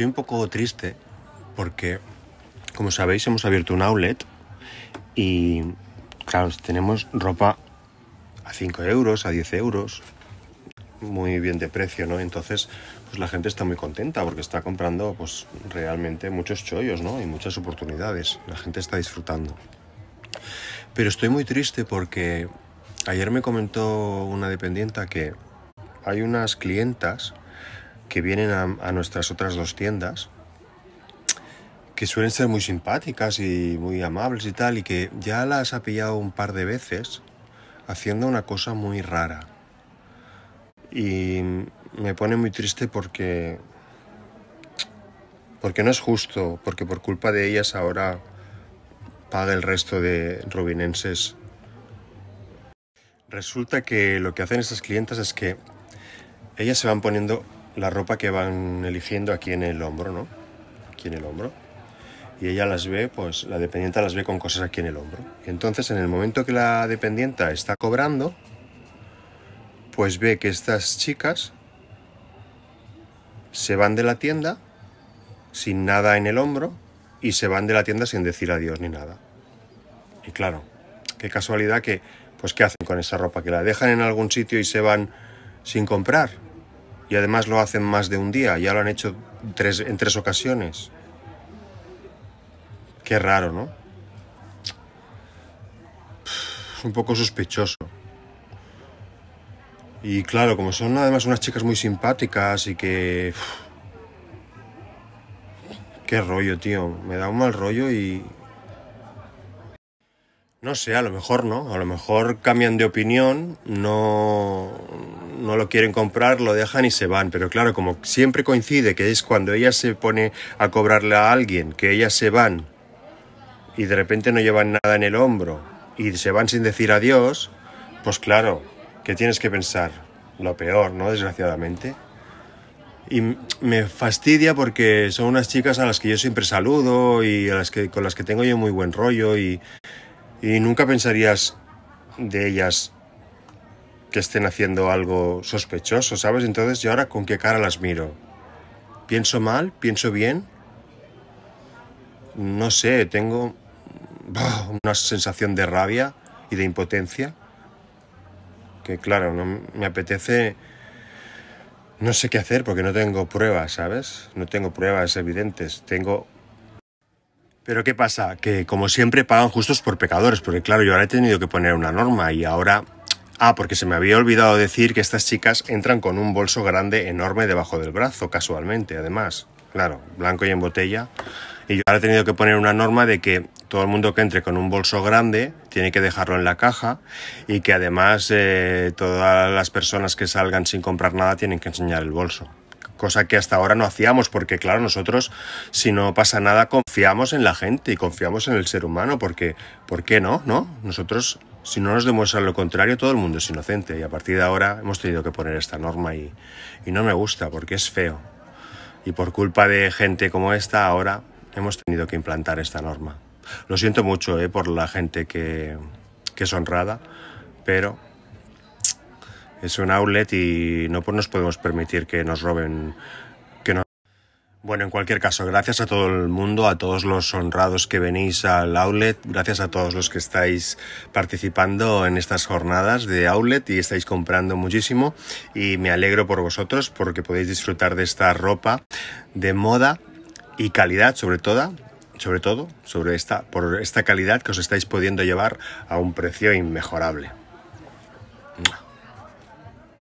estoy un poco triste porque, como sabéis, hemos abierto un outlet y, claro, tenemos ropa a 5 euros, a 10 euros, muy bien de precio, ¿no? Entonces, pues la gente está muy contenta porque está comprando, pues, realmente muchos chollos, ¿no? Y muchas oportunidades. La gente está disfrutando. Pero estoy muy triste porque ayer me comentó una dependienta que hay unas clientas que vienen a, nuestras otras dos tiendas que suelen ser muy simpáticas y muy amables y tal, y que ya las ha pillado un par de veces haciendo una cosa muy rara. Y me pone muy triste porque porque no es justo, porque por culpa de ellas ahora paga el resto de rubinenses. Resulta que lo que hacen estas clientas es que ellas se van poniendo la ropa que van eligiendo aquí en el hombro, ¿no? Aquí en el hombro. Y ella las ve, pues la dependienta las ve con cosas aquí en el hombro. Y entonces en el momento que la dependienta está cobrando, pues ve que estas chicas se van de la tienda sin nada en el hombro y se van de la tienda sin decir adiós ni nada. Y claro, qué casualidad que, pues ¿qué hacen con esa ropa? Que la dejan en algún sitio y se van sin comprar. Y además lo hacen más de un día, ya lo han hecho tres, en tres ocasiones. Qué raro, ¿no? Es un poco sospechoso. Y claro, como son además unas chicas muy simpáticas y que... Qué rollo, tío. Me da un mal rollo y... No sé, a lo mejor no. A lo mejor cambian de opinión, no, no lo quieren comprar, lo dejan y se van. Pero claro, como siempre coincide que es cuando ella se pone a cobrarle a alguien, que ellas se van y de repente no llevan nada en el hombro y se van sin decir adiós, pues claro, ¿qué tienes que pensar? Lo peor, ¿no? Desgraciadamente. Y me fastidia porque son unas chicas a las que yo siempre saludo y a las que, con las que tengo yo muy buen rollo y, y nunca pensarías de ellas que estén haciendo algo sospechoso, ¿sabes? Entonces, ¿yo ahora con qué cara las miro? ¿Pienso mal? ¿Pienso bien? No sé, tengo una sensación de rabia y de impotencia que claro, no me apetece no sé qué hacer porque no tengo pruebas, ¿sabes? No tengo pruebas evidentes, tengo pero ¿qué pasa? Que como siempre pagan justos por pecadores, porque claro, yo ahora he tenido que poner una norma y ahora Ah, porque se me había olvidado decir que estas chicas entran con un bolso grande enorme debajo del brazo, casualmente, además. Claro, blanco y en botella. Y yo ahora he tenido que poner una norma de que todo el mundo que entre con un bolso grande tiene que dejarlo en la caja y que además eh, todas las personas que salgan sin comprar nada tienen que enseñar el bolso. Cosa que hasta ahora no hacíamos porque claro, nosotros si no pasa nada confiamos en la gente y confiamos en el ser humano porque, ¿por qué no? ¿No? Nosotros si no nos demuestran lo contrario, todo el mundo es inocente y a partir de ahora hemos tenido que poner esta norma y, y no me gusta porque es feo. Y por culpa de gente como esta, ahora hemos tenido que implantar esta norma. Lo siento mucho eh, por la gente que, que es honrada, pero es un outlet y no nos podemos permitir que nos roben bueno, en cualquier caso, gracias a todo el mundo, a todos los honrados que venís al Outlet, gracias a todos los que estáis participando en estas jornadas de Outlet y estáis comprando muchísimo y me alegro por vosotros porque podéis disfrutar de esta ropa de moda y calidad sobre todo, sobre todo, sobre esta, por esta calidad que os estáis pudiendo llevar a un precio inmejorable.